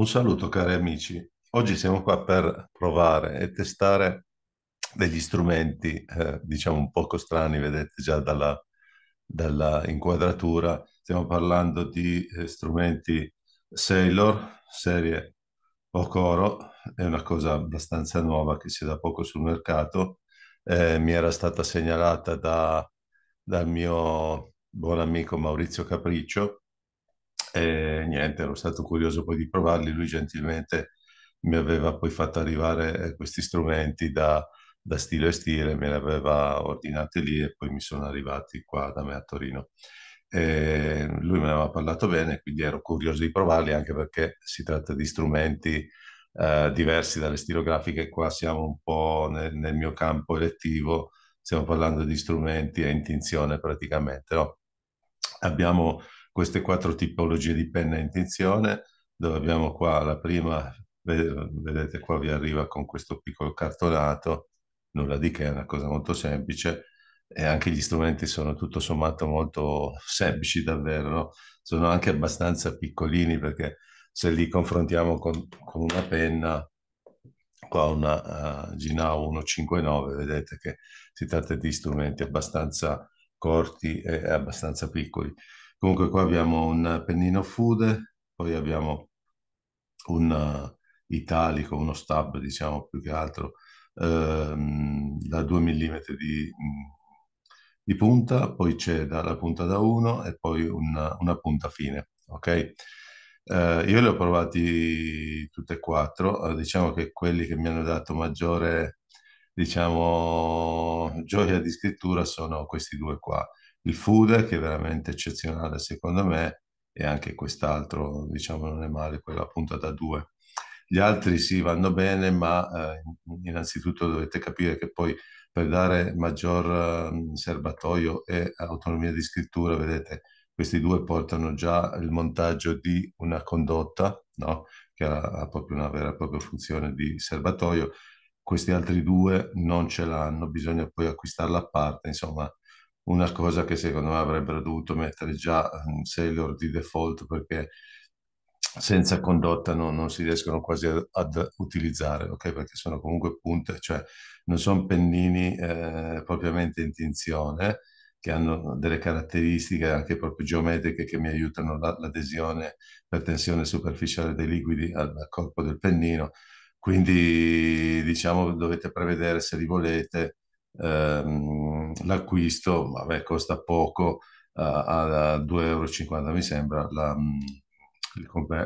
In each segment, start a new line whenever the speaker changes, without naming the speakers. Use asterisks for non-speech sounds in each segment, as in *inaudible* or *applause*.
Un saluto cari amici, oggi siamo qua per provare e testare degli strumenti, eh, diciamo un poco strani, vedete già dalla, dalla inquadratura, stiamo parlando di eh, strumenti Sailor, serie Okoro, è una cosa abbastanza nuova che si è da poco sul mercato, eh, mi era stata segnalata da, dal mio buon amico Maurizio Capriccio, e niente, ero stato curioso poi di provarli, lui gentilmente mi aveva poi fatto arrivare eh, questi strumenti da, da stile e stile, me li aveva ordinati lì e poi mi sono arrivati qua da me a Torino. E lui me ne aveva parlato bene, quindi ero curioso di provarli anche perché si tratta di strumenti eh, diversi dalle stilografiche. Qua siamo un po' nel, nel, mio campo elettivo, stiamo parlando di strumenti a intinzione praticamente. No? Abbiamo queste quattro tipologie di penna in tinzione, dove abbiamo qua la prima, vedete qua vi arriva con questo piccolo cartonato, nulla di che, è una cosa molto semplice, e anche gli strumenti sono tutto sommato molto semplici davvero, no? sono anche abbastanza piccolini perché se li confrontiamo con, con una penna, qua una uh, Ginau 159, vedete che si tratta di strumenti abbastanza corti e abbastanza piccoli. Comunque qua abbiamo un pennino Fude, poi abbiamo un uh, italico, uno stab diciamo più che altro ehm, da 2 mm di, di, punta, poi c'è la punta da 1 e poi una, una punta fine, ok? Eh, io li ho provati tutti e quattro, eh, diciamo che quelli che mi hanno dato maggiore, diciamo, gioia di scrittura sono questi due qua il food che è veramente eccezionale secondo me e anche quest'altro diciamo non è male, quella appunto da due. Gli altri sì vanno bene, ma eh, innanzitutto dovete capire che poi per dare maggior eh, serbatoio e autonomia di scrittura, vedete, questi due portano già il montaggio di una condotta, no? che ha, ha proprio una vera e propria funzione di serbatoio. Questi altri due non ce l'hanno, bisogna poi acquistarla a parte, insomma, una cosa che secondo me avrebbero dovuto mettere già un Sailor di default perché senza condotta non, non si riescono quasi ad, ad, utilizzare, ok? Perché sono comunque punte, cioè non sono pennini eh, propriamente in tinzione, che hanno delle caratteristiche anche proprio geometriche che mi aiutano l'adesione per tensione superficiale dei liquidi al, al corpo del pennino. Quindi diciamo dovete prevedere se li volete ehm, l'acquisto, vabbè, costa poco, uh, a 2,50 euro mi sembra, la,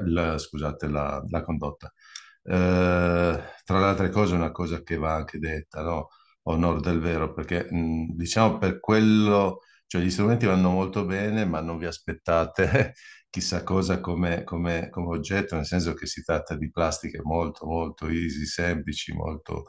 la, scusate, la, la condotta. Eh, tra le altre cose, una cosa che va anche detta, no? onor del vero, perché mh, diciamo per quello, cioè gli strumenti vanno molto bene, ma non vi aspettate *laughs* chissà cosa come, come, come oggetto, nel senso che si tratta di plastiche molto, molto easy, semplici, molto,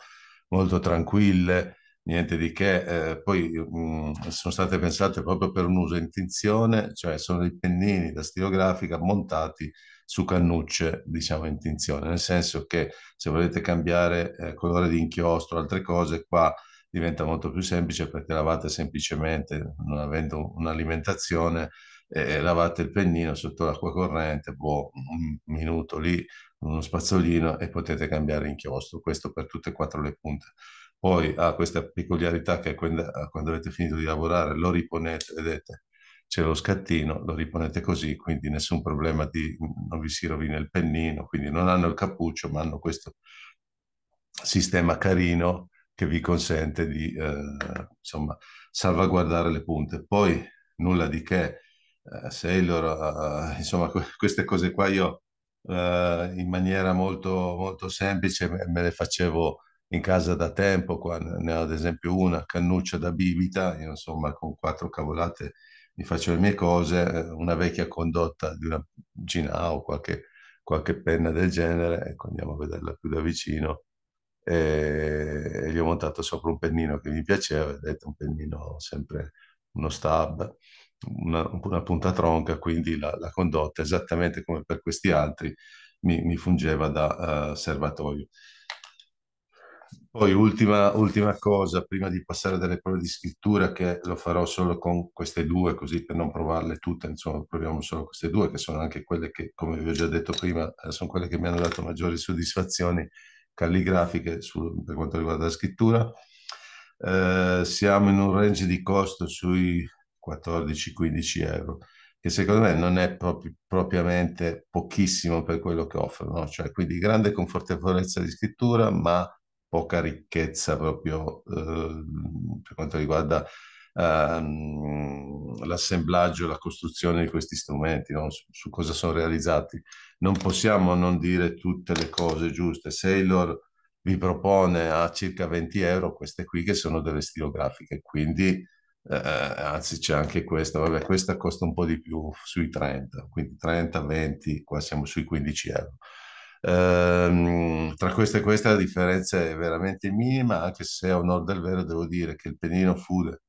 molto tranquille niente di che, eh, poi mh, mm, sono state pensate proprio per un uso in tinzione, cioè sono dei pennini da stilografica montati su cannucce, diciamo, in tinzione, nel senso che se volete cambiare eh, colore di inchiostro, altre cose, qua diventa molto più semplice perché lavate semplicemente, non avendo un'alimentazione, eh, lavate il pennino sotto l'acqua corrente, boh, un minuto lì, uno spazzolino e potete cambiare inchiostro, questo per tutte e quattro le punte poi ha questa peculiarità che quando, quando avete finito di lavorare lo riponete, vedete, c'è lo scattino, lo riponete così, quindi nessun problema di non vi si rovina il pennino, quindi non hanno il cappuccio, ma hanno questo sistema carino che vi consente di eh, insomma salvaguardare le punte. Poi nulla di che, eh, Sailor, eh, insomma queste cose qua io eh, in maniera molto, molto semplice me le facevo in casa da tempo, qua ne ho ad esempio una, cannuccia da bibita, io insomma con quattro cavolate mi faccio le mie cose, eh, una vecchia condotta di una Gina o qualche, qualche penna del genere, ecco andiamo a vederla più da vicino, e, gli ho montato sopra un pennino che mi piaceva, vedete un pennino sempre uno stab, una, una punta tronca, quindi la, la, condotta esattamente come per questi altri mi, mi fungeva da uh, serbatoio. Poi ultima, ultima cosa, prima di passare dalle prove di scrittura, che lo farò solo con queste due, così per non provarle tutte, insomma, proviamo solo queste due, che sono anche quelle che, come vi ho già detto prima, eh, sono quelle che mi hanno dato maggiori soddisfazioni calligrafiche su- per quanto riguarda la scrittura. Eh, siamo in un range di costo sui 14-15 euro, che secondo me non è proprio, propriamente pochissimo per quello che offrono, no? Cioè, quindi grande confortevolezza di scrittura, ma poca ricchezza proprio eh, per quanto riguarda ehm, l'assemblaggio, la costruzione di questi strumenti, no? su, su cosa sono realizzati. Non possiamo non dire tutte le cose giuste. Sailor vi propone a circa 20 euro queste qui che sono delle stilografiche, quindi eh, anzi c'è anche questa, vabbè, questa costa un po' di più sui 30, quindi 30, 20, qua siamo sui 15 euro. Ehm, tra queste e queste la differenza è veramente minima, anche se a onor del vero devo dire che il pennino Fude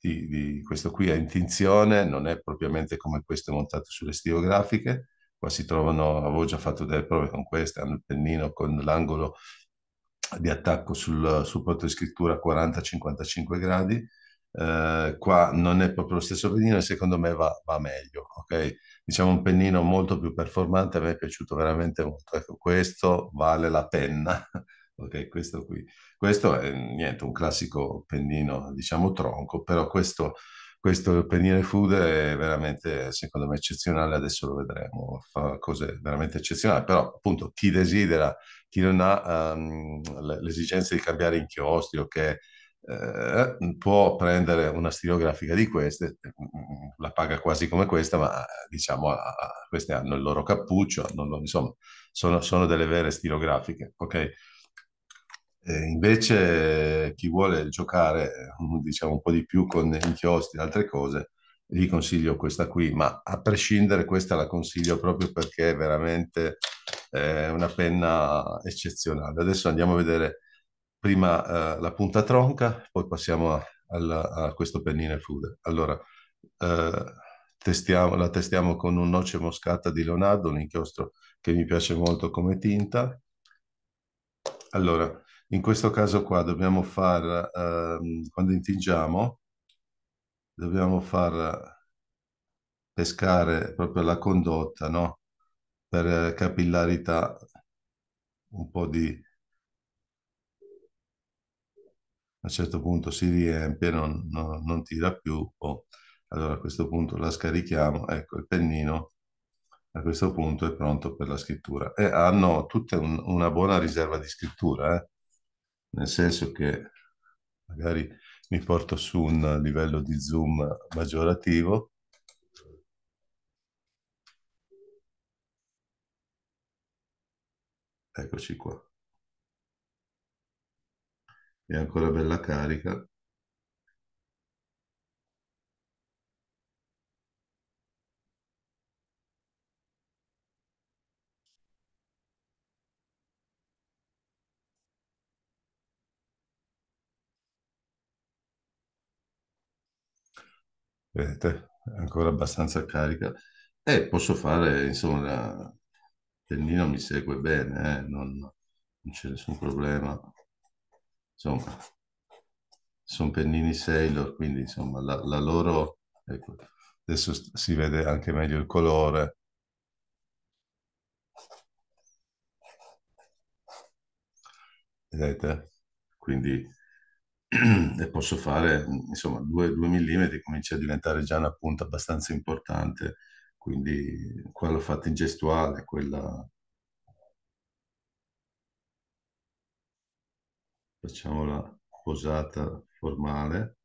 di, di questo qui è in tinzione, non è propriamente come queste montate sulle stilografiche. Qua si trovano, avevo già fatto delle prove con queste, hanno il pennino con l'angolo di attacco sul supporto di scrittura a 40-55 gradi. Eh, qua non è proprio lo stesso pennino e secondo me va, va meglio, ok? Diciamo un pennino molto più performante, a me è piaciuto veramente molto. Ecco, questo vale la penna, *laughs* ok? Questo qui. Questo è niente, un classico pennino, diciamo tronco, però questo, questo pennino Fude è veramente, secondo me, eccezionale. Adesso lo vedremo, fa cose veramente eccezionali. Però, appunto, chi desidera, chi non ha um, l'esigenza di cambiare inchiostri o che eh, può prendere una stilografica di queste, la paga quasi come questa, ma diciamo a, a, queste hanno il loro cappuccio, hanno, insomma, sono, sono delle vere stilografiche, ok? Eh, invece chi vuole giocare diciamo un po' di più con inchiostri e altre cose, gli consiglio questa qui, ma a prescindere questa la consiglio proprio perché è veramente eh, una penna eccezionale. Adesso andiamo a vedere prima eh, la punta tronca, poi passiamo a, a, a questo pennino Fude. Allora, eh, testiamo, la testiamo con un noce moscata di Leonardo, un inchiostro che mi piace molto come tinta. Allora, in questo caso qua dobbiamo far, ehm, quando intingiamo, dobbiamo far pescare proprio la condotta, no? Per capillarità un po' di... A un certo punto si riempie, non, non, non tira più. Oh. Allora a questo punto la scarichiamo, ecco il pennino a questo punto è pronto per la scrittura. E hanno tutta un, una buona riserva di scrittura, eh? nel senso che magari mi porto su un livello di zoom maggiorativo. Eccoci qua. È ancora bella carica. Vedete, ancora abbastanza carica. E posso fare, insomma, il pennino mi segue bene, eh, non, non c'è nessun problema. Insomma, sono pennini Sailor, quindi insomma la, la loro... Ecco, adesso si vede anche meglio il colore. Vedete? Quindi *clears throat* e posso fare insomma 2 mm comincia a diventare già una punta abbastanza importante quindi qua l'ho fatta in gestuale quella facciamo la posata formale.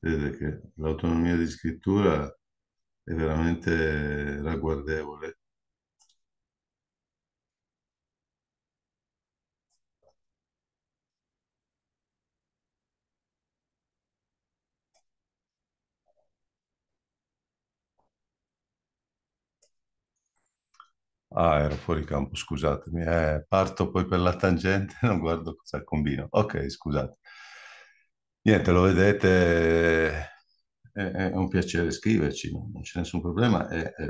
Vedete che l'autonomia di scrittura è veramente ragguardevole Ah, ero fuori campo, scusatemi. Eh, parto poi per la tangente, *laughs* non guardo cosa combino. Ok, scusate. Niente, lo vedete, è, è un piacere scriverci, no? non c'è nessun problema. È- è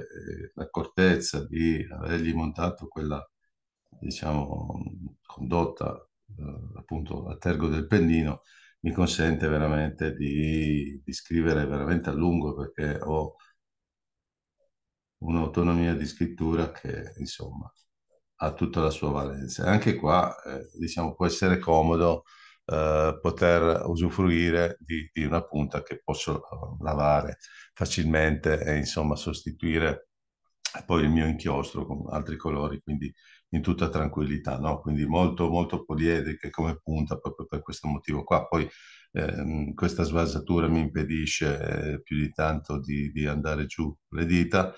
l'accortezza di avergli montato quella, diciamo, condotta, eh, appunto, a tergo del pennino, mi consente veramente di, di scrivere veramente a lungo perché ho un'autonomia di scrittura che, insomma, ha tutta la sua valenza. Anche qua, eh, diciamo, può essere comodo eh, poter usufruire di, di una punta che posso eh, lavare facilmente e, insomma, sostituire poi il mio inchiostro con altri colori, quindi in tutta tranquillità, no? Quindi molto, molto poliedriche come punta proprio per questo motivo qua. Poi ehm, questa svasatura mi impedisce eh, più di tanto di, di andare giù le dita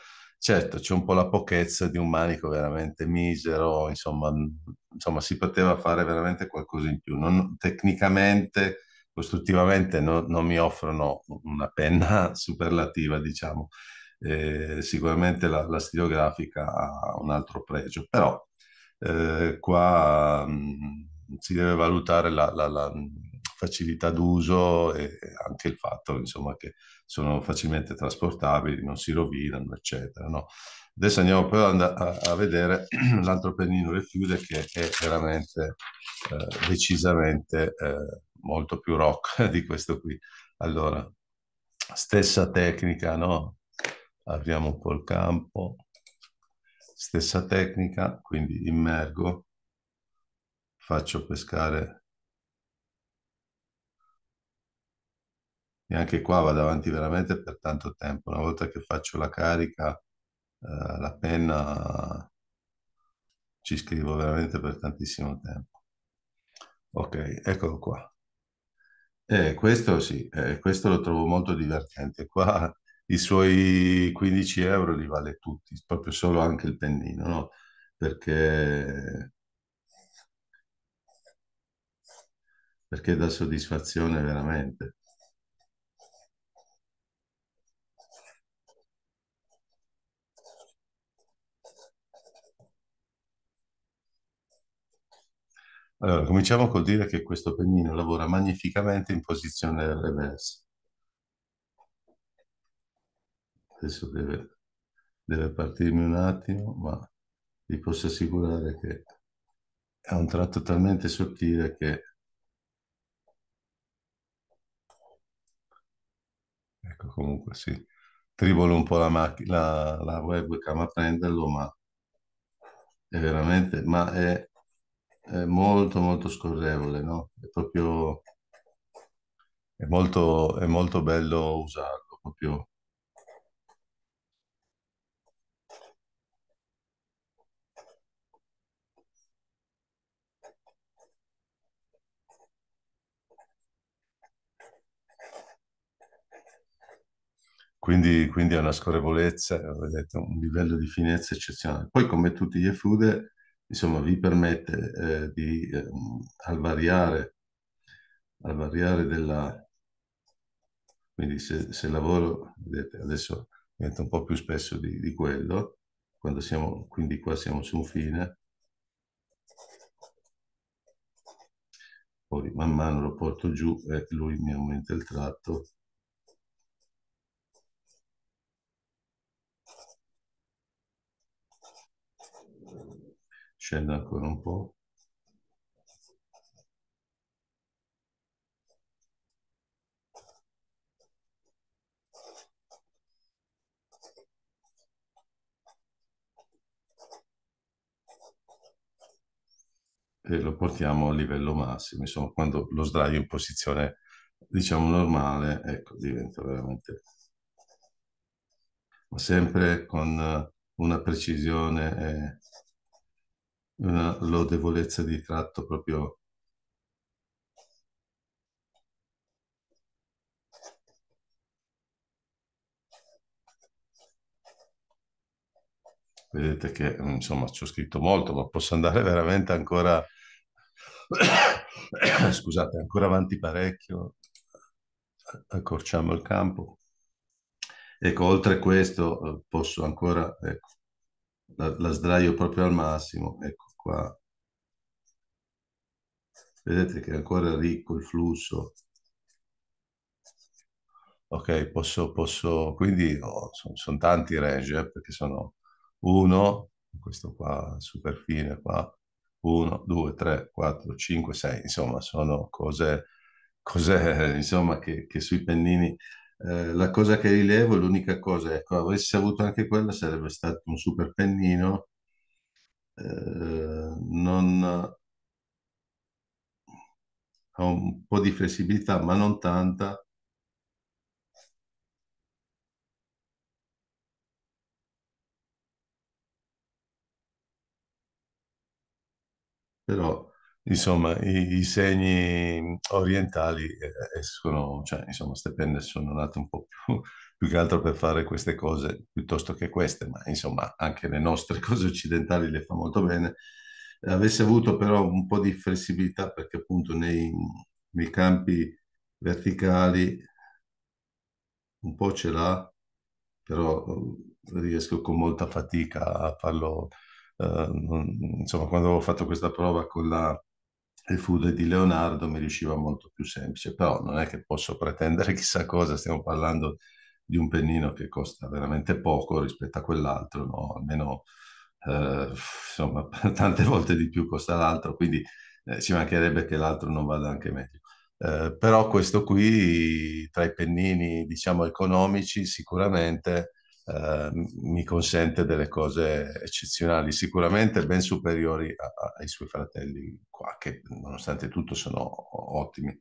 Certo, c'è un po' la pochezza di un manico veramente misero, insomma, insomma, si poteva fare veramente qualcosa in più. Non- tecnicamente, costruttivamente no- non mi offrono una penna *laughs* superlativa, diciamo. Eh, sicuramente la, la stilografica ha un altro pregio, però eh, qua mh, si deve valutare la, la- facilità d'uso e anche il fatto, insomma, che sono facilmente trasportabili, non si rovinano, eccetera, no? Adesso andiamo però a, a vedere *clears throat* l'altro pennino Refude che è veramente eh, decisamente eh, molto più rock *laughs* di questo qui. Allora, stessa tecnica, no? Apriamo un po' il campo, stessa tecnica, quindi immergo, faccio pescare e anche qua vado avanti veramente per tanto tempo. Una volta che faccio la carica, eh, la penna ci scrivo veramente per tantissimo tempo. Ok, eccolo qua. Eh, questo sì, eh, questo lo trovo molto divertente. Qua i suoi 15 euro li vale tutti, proprio solo anche il pennino, no? Perché, perché dà soddisfazione veramente. Allora, cominciamo col dire che questo pennino lavora magnificamente in posizione reverse. Adesso deve, deve partirmi un attimo, ma vi posso assicurare che è un tratto talmente sottile che, ecco, comunque sì, tribolo un po' la, macch- la, la webcam a prenderlo, ma è veramente, ma è, è molto molto scorrevole, no? È proprio, è molto, è molto bello usarlo, proprio Quindi, quindi è una scorrevolezza, vedete, un livello di finezza eccezionale. Poi, come tutti gli effude, insomma, vi permette eh, di, ehm, al variare, al variare della... Quindi se, se lavoro, vedete, adesso diventa un po' più spesso di, di quello, quando siamo, quindi qua siamo su un fine, poi man mano lo porto giù e lui mi aumenta il tratto scendo ancora un po'. e lo portiamo a livello massimo. Insomma, quando lo sdraio in posizione, diciamo, normale, ecco, diventa veramente... Sempre con una precisione lodevolezza di tratto proprio... Vedete che, insomma, ci ho scritto molto, ma posso andare veramente ancora... *coughs* Scusate, ancora avanti parecchio. Accorciamo il campo. Ecco, oltre a questo, eh, posso ancora, ecco, la, la sdraio proprio al massimo, ecco qua. Vedete che è ancora ricco il flusso. Ok, posso, posso, quindi oh, sono, sono tanti range, eh, perché sono uno, questo qua super fine qua, 1, 2, 3, 4, 5, 6, insomma, sono cose, cose *laughs* insomma, che, che sui pennini. Eh, la cosa che rilevo, l'unica cosa, ecco, avessi avuto anche quella, sarebbe stato un super pennino, eh, non, ha un po' di flessibilità, ma non tanta, però insomma i, i segni orientali eh, escono, cioè insomma queste penne sono nate un po' più, *laughs* più che altro per fare queste cose piuttosto che queste, ma insomma anche le nostre *laughs* cose occidentali le fa molto bene. Avesse avuto però un po' di flessibilità perché appunto nei, nei campi verticali un po' ce l'ha, però eh, riesco con molta fatica a farlo. eh, non- insomma, quando ho fatto questa prova con la, il food di Leonardo mi riusciva molto più semplice, però non è che posso pretendere *laughs* chissà cosa, stiamo parlando di un pennino che costa veramente poco rispetto a quell'altro, no? Almeno eh, insomma, *laughs* tante volte di più costa l'altro, quindi eh, ci mancherebbe che l'altro non vada anche meglio. Eh, però questo qui, tra i pennini, diciamo, economici, sicuramente eh, mi consente delle cose eccezionali, sicuramente ben superiori a- a- ai suoi fratelli qua, che nonostante tutto sono ottimi.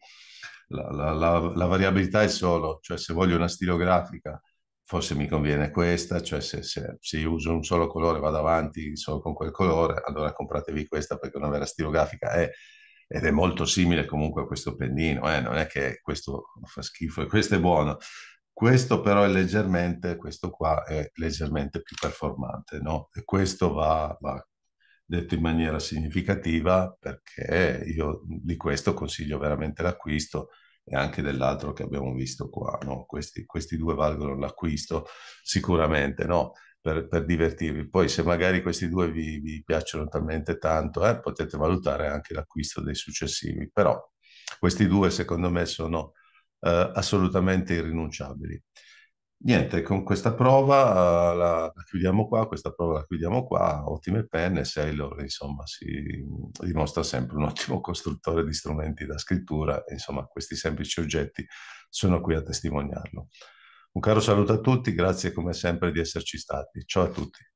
La, la- la- la variabilità è solo, cioè se voglio una stilografica, forse mi conviene questa, cioè se, se- se io uso un solo colore, vado avanti solo con quel colore, allora compratevi questa perché una vera stilografica è ed è molto simile comunque a questo pennino, eh? Non è che questo fa schifo e questo è buono. Questo però è leggermente, questo qua è leggermente più performante, no? E questo va, va detto in maniera significativa perché io di questo consiglio veramente l'acquisto e anche dell'altro che abbiamo visto qua, no? Questi, questi due valgono l'acquisto sicuramente, no? per, per divertirvi. Poi se magari questi due vi, vi piacciono talmente tanto, eh, potete valutare anche l'acquisto dei successivi, però questi due secondo me sono eh, assolutamente irrinunciabili. Niente, con questa prova uh, la, la, chiudiamo qua, questa prova la chiudiamo qua, ottime penne, Sailor insomma si dimostra sempre un ottimo costruttore di strumenti da scrittura, insomma questi semplici oggetti sono qui a testimoniarlo. Un caro saluto a tutti, grazie come sempre di esserci stati. Ciao a tutti.